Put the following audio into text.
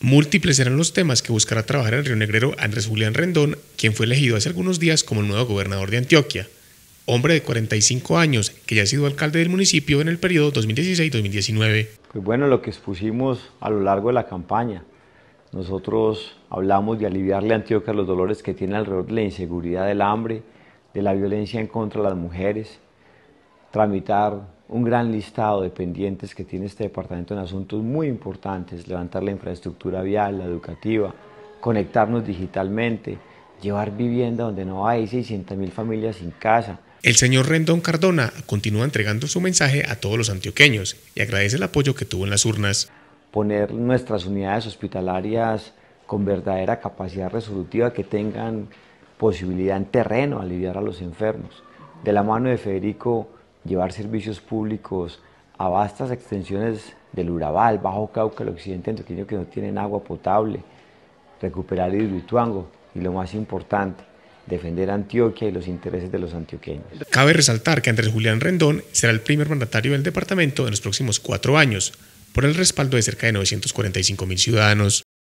Múltiples serán los temas que buscará trabajar en Río Negrero Andrés Julián Rendón, quien fue elegido hace algunos días como el nuevo gobernador de Antioquia. Hombre de 45 años, que ya ha sido alcalde del municipio en el periodo 2016-2019. Pues bueno, lo que expusimos a lo largo de la campaña. Nosotros hablamos de aliviarle a Antioquia los dolores que tiene alrededor de la inseguridad, del hambre, de la violencia en contra de las mujeres, tramitar un gran listado de pendientes que tiene este departamento en asuntos muy importantes, levantar la infraestructura vial, la educativa, conectarnos digitalmente, llevar vivienda donde no hay 600.000 familias sin casa. El señor Rendón Cardona continúa entregando su mensaje a todos los antioqueños y agradece el apoyo que tuvo en las urnas. Poner nuestras unidades hospitalarias con verdadera capacidad resolutiva que tengan posibilidad en terreno aliviar a los enfermos. De la mano de Federico llevar servicios públicos a vastas extensiones del Urabal, Bajo Cauca, el occidente que no tienen agua potable, recuperar Hidroituango y lo más importante, defender Antioquia y los intereses de los antioqueños. Cabe resaltar que Andrés Julián Rendón será el primer mandatario del departamento en los próximos cuatro años, por el respaldo de cerca de 945 mil ciudadanos.